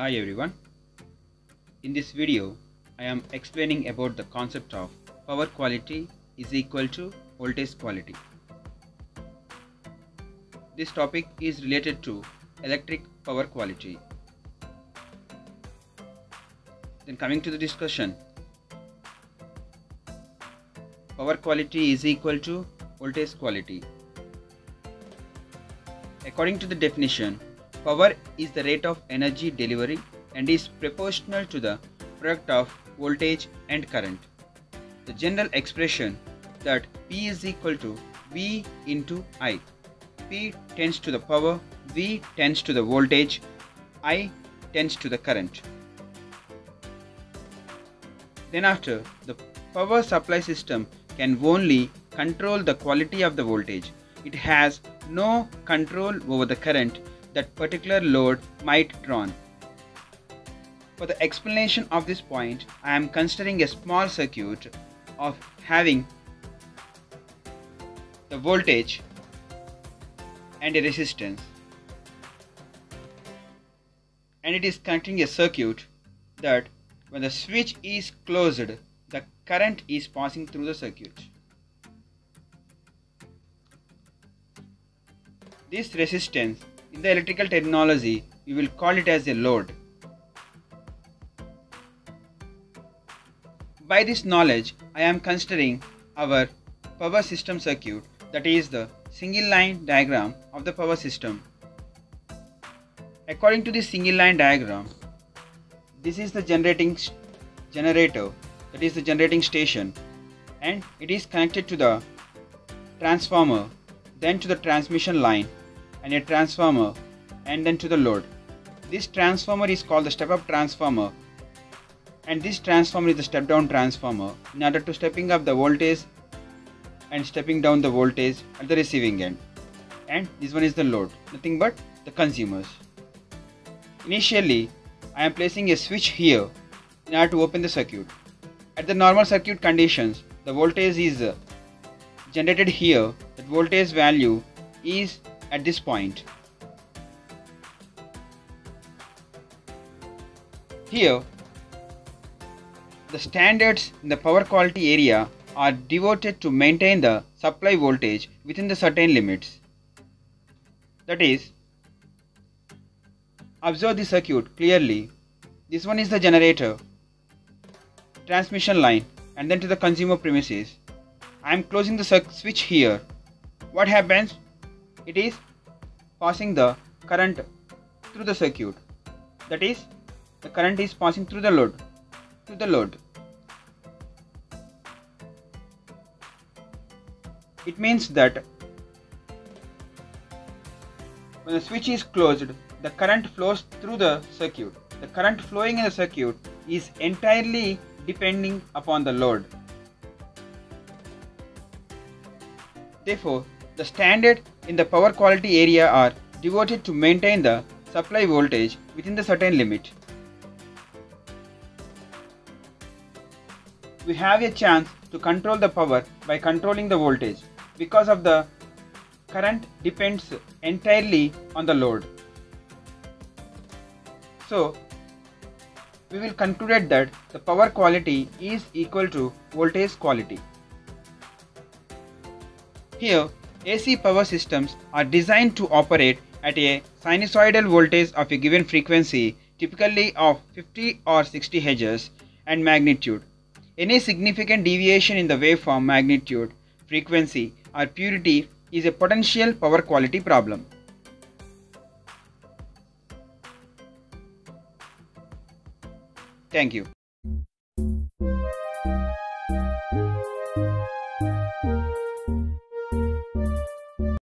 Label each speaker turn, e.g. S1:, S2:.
S1: Hi everyone. In this video, I am explaining about the concept of power quality is equal to voltage quality. This topic is related to electric power quality. Then coming to the discussion, power quality is equal to voltage quality. According to the definition, power is the rate of energy delivery and is proportional to the product of voltage and current. The general expression that P is equal to V into I. P tends to the power, V tends to the voltage, I tends to the current. Then after, the power supply system can only control the quality of the voltage. It has no control over the current that particular load might drawn. For the explanation of this point, I am considering a small circuit of having the voltage and a resistance and it is connecting a circuit that when the switch is closed the current is passing through the circuit. This resistance in the electrical terminology we will call it as a load. By this knowledge I am considering our power system circuit that is the single line diagram of the power system. According to the single line diagram, this is the generating generator that is the generating station and it is connected to the transformer then to the transmission line and a transformer and then to the load. This transformer is called the step up transformer and this transformer is the step down transformer in order to stepping up the voltage and stepping down the voltage at the receiving end and this one is the load nothing but the consumers. Initially I am placing a switch here in order to open the circuit. At the normal circuit conditions the voltage is generated here The voltage value is at this point. Here the standards in the power quality area are devoted to maintain the supply voltage within the certain limits. That is, observe the circuit clearly. This one is the generator, transmission line and then to the consumer premises. I am closing the switch here. What happens? It is passing the current through the circuit. That is, the current is passing through the load. To the load. It means that when the switch is closed, the current flows through the circuit. The current flowing in the circuit is entirely depending upon the load. Therefore, the standard in the power quality area are devoted to maintain the supply voltage within the certain limit. We have a chance to control the power by controlling the voltage because of the current depends entirely on the load. So, we will conclude that the power quality is equal to voltage quality. Here, AC power systems are designed to operate at a sinusoidal voltage of a given frequency, typically of 50 or 60 Hz, and magnitude. Any significant deviation in the waveform magnitude, frequency, or purity is a potential power quality problem. Thank you.